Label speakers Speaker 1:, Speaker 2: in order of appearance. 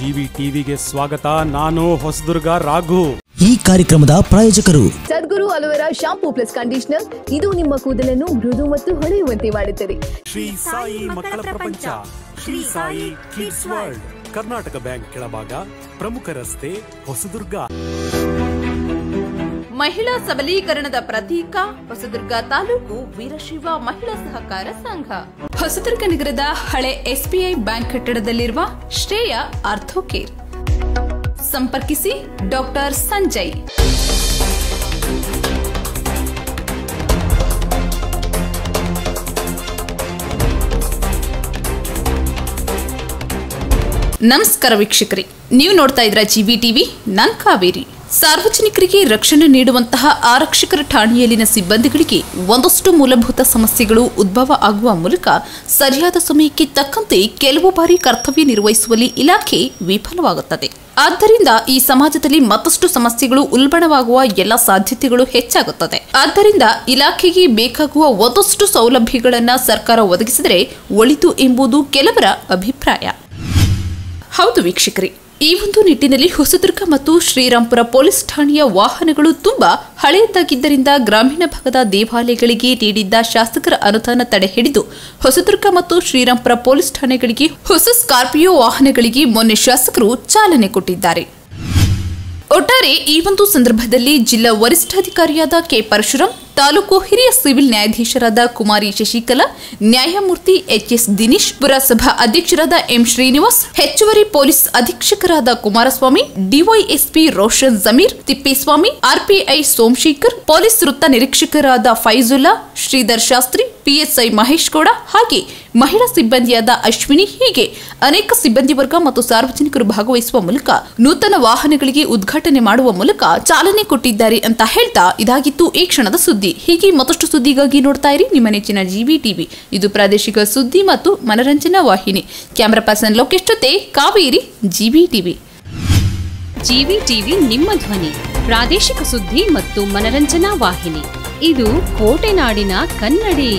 Speaker 1: GV ಟಿವಿಗೆ ಸ್ವಾಗತ. ನಾನು ಹೊಸದುರ್ಗ ರಾಘು.
Speaker 2: ಈ ಕಾರ್ಯಕ್ರಮದ ಪ್ರಾಯೋಜಕರು
Speaker 3: Sadguru aloe vera shampoo plus conditioner. ಇದು ನಿಮ್ಮ ಕೂದಲನ್ನು ಮೃದು ಮತ್ತು ಹೊಳೆಯುವಂತೆ ಮಾಡುತ್ತದೆ.
Speaker 1: ಶ್ರೀ ಸಾಯಿ ಮಕ್ಕಳ ಪ್ರಪಂಚ. Shri Sai kids world Karnataka bank ಕೆಳಭಾಗ ಪ್ರಮುಖ ರಸ್ತೆ ಹೊಸದುರ್ಗ.
Speaker 4: ಮಹಿಳಾ ಸಬಲೀಕರಣದ ಪ್ರತೀಕ ಹೊಸದುರ್ಗ ತಾಲೂಕು ವೀರಶಿವ ಮಹಿಳಾ ಸಹಕಾರ ಸಂಘ. ಹೊಸದುರ್ಗ ನಗರದ ಹಳೆ ಎಸ್ಬಿಐ ಬ್ಯಾಂಕ್ ಕಟ್ಟಡದಲ್ಲಿರುವ ಶ್ರೇಯ ಆರ್ಥೋಕೇರ್. ಸಂಪರ್ಕಿಸಿ ಡಾಕ್ಟರ್ ಸಂಜಯ್. ನಮಸ್ಕಾರ ವೀಕ್ಷಕರಿ. ನೀವು ನೋಡ್ತಾ ಇದ್ರ ಜಿವಿ ಟಿವಿ, ನನ್ ಕಾವೇರಿ. ಸಾರ್ವಜನಿಕರಿಗೆ ರಕ್ಷಣೆ ನೀಡುವಂತಹ ಆರಕ್ಷಕರ ಠಾಣೆಯಲ್ಲಿನ ಸಿಬ್ಬಂದಿಗಳಿಗೆ ಒಂದಷ್ಟು ಮೂಲಭೂತ ಸಮಸ್ಯೆಗಳು ಉದ್ಭವ ಆಗುವ ಮೂಲಕ ಸರಿಯಾದ ಸಮಯಕ್ಕೆ ತಕ್ಕಂತೆ ಕೆಲವು ಬಾರಿ ಕರ್ತವ್ಯ ನಿರ್ವಹಿಸುವಲ್ಲಿ ಇಲಾಖೆ ವಿಫಲವಾಗುತ್ತದೆ. ಆದ್ದರಿಂದ ಈ ಸಮಾಜದಲ್ಲಿ ಮತ್ತಷ್ಟು ಸಮಸ್ಯೆಗಳು ಉಲ್ಬಣವಾಗುವ ಎಲ್ಲ ಸಾಧ್ಯತೆಗಳು ಹೆಚ್ಚಾಗುತ್ತದೆ. ಆದ್ದರಿಂದ ಇಲಾಖೆಗೆ ಬೇಕಾಗುವ ಒಂದಷ್ಟು ಸೌಲಭ್ಯಗಳನ್ನು ಸರ್ಕಾರ ಒದಗಿಸಿದರೆ ಒಳಿತು ಎಂಬುದು ಕೆಲವರ ಅಭಿಪ್ರಾಯ. ಹೌದು ವೀಕ್ಷಕರೇ ಈ ಒಂದು ನಿಟ್ಟಿನಲ್ಲಿ ಹೊಸದುರ್ಗ ಮತ್ತು ಶ್ರೀರಾಂಪುರ ಪೊಲೀಸ್ ಠಾಣೆಯ ವಾಹನಗಳು ತುಂಬಾ ಹಳೆಯದಾಗಿದ್ದರಿಂದ ಗ್ರಾಮೀಣ ಭಾಗದ ದೇವಾಲಯಗಳಿಗೆ ನೀಡಿದ್ದ ಶಾಸಕರ ಅನುದಾನ ತಡೆ ಹಿಡಿದು ಹೊಸದುರ್ಗ ಮತ್ತು ಶ್ರೀರಾಂಪುರ ಪೊಲೀಸ್ ಠಾಣೆಗಳಿಗೆ ಹೊಸ ಸ್ಕಾರ್ಪಿಯೋ ವಾಹನಗಳಿಗೆ ಮೊನ್ನೆ ಶಾಸಕರು ಚಾಲನೆ ಕೊಟ್ಟಿದ್ದಾರೆ. ಒಟ್ಟಾರೆ ಈ ಒಂದು ಸಂದರ್ಭದಲ್ಲಿ ಜಿಲ್ಲಾ ವರಿಷ್ಠಾಧಿಕಾರಿಯಾದ ಕೆ ಪರಶುರಾಮ್ ತಾಲೂಕು ಹಿರಿಯ ಸಿವಿಲ್ ನ್ಯಾಯಾಧೀಶರಾದ ಕುಮಾರಿ ಶಶಿಕಲಾ, ನ್ಯಾಯಮೂರ್ತಿ ಎಚ್ ಎಸ್ ದಿನೇಶ್, ಪುರಸಭಾ ಅಧ್ಯಕ್ಷರಾದ ಎಂ ಶ್ರೀನಿವಾಸ್, ಹೆಚ್ಚುವರಿ police ಅಧೀಕ್ಷಕರಾದ Kumaraswamy, DYSP Roshan Zameer, Thippeswamy, RPI Somashekar, police ವೃತ್ತ ನಿರೀಕ್ಷಕರಾದ ಫೈಜುಲ್ಲಾ ಶ್ರೀಧರ್ ಶಾಸ್ತ್ರಿ, ಪಿಎಸ್ಐ ಮಹೇಶ್ ಗೌಡ ಹಾಗೆ ಮಹಿಳಾ ಸಿಬ್ಬಂದಿಯಾದ ಅಶ್ವಿನಿ ಹೀಗೆ ಅನೇಕ ಸಿಬ್ಬಂದಿ ವರ್ಗ ಮತ್ತು ಸಾರ್ವಜನಿಕರು ಭಾಗವಹಿಸುವ ಮೂಲಕ ನೂತನ ವಾಹನಗಳಿಗೆ ಉದ್ಘಾಟನೆ ಮಾಡುವ ಮೂಲಕ ಚಾಲನೆ ಕೊಟ್ಟಿದ್ದಾರೆ ಅಂತ ಹೇಳ್ತಾ ಇದಾಗಿತ್ತು ಈ ಕ್ಷಣದ ಸುದ್ದಿ. ಹೀಗೆ ಮತ್ತಷ್ಟು ಸುದ್ದಿಗಾಗಿ ನೋಡ್ತಾ ಇರಿ ನಿಮ್ಮ ನೆಚ್ಚಿನ ಜಿವಿ ಟಿವಿ ಇದು ಪ್ರಾದೇಶಿಕ ಸುದ್ದಿ ಮತ್ತು ಮನರಂಜನಾ ವಾಹಿನಿ. ಕ್ಯಾಮರಾ ಪರ್ಸನ್ ಲೋಕೇಶ್ ಜೊತೆ Kaveri, GV TV
Speaker 5: GV TV ನಿಮ್ಮ ಧ್ವನಿ. ಪ್ರಾದೇಶಿಕ ಸುದ್ದಿ ಮತ್ತು ಮನರಂಜನಾ ವಾಹಿನಿ. ಇದು ಕೋಟೆನಾಡಿನ ಕನ್ನಡಿ.